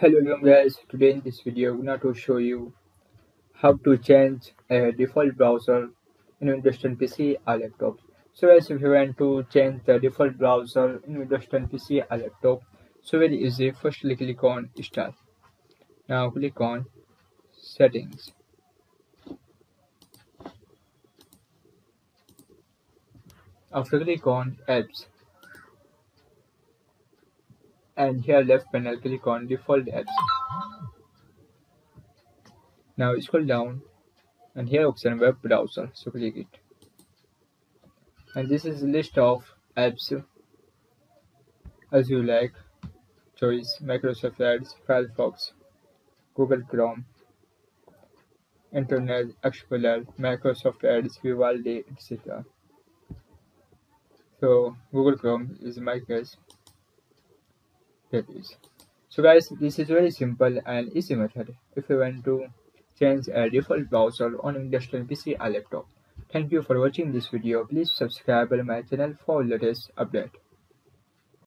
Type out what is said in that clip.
Hello everyone guys, today in this video I'm going to show you how to change a default browser in Windows 10 PC or laptop. So guys if you want to change the default browser in Windows 10 PC or laptop, so very easy, firstly click on start. Now click on settings. After click on apps and here left panel click on default apps. Now scroll down. And here option web browser. So click it. And this is list of apps. As you like. Choice microsoft edge firefox google chrome internet explorer microsoft edge vivaldi etc so google chrome is my case So guys, this is very simple and easy method if you want to change a default browser on industrial PC or laptop. Thank you for watching this video. Please subscribe my channel for latest update.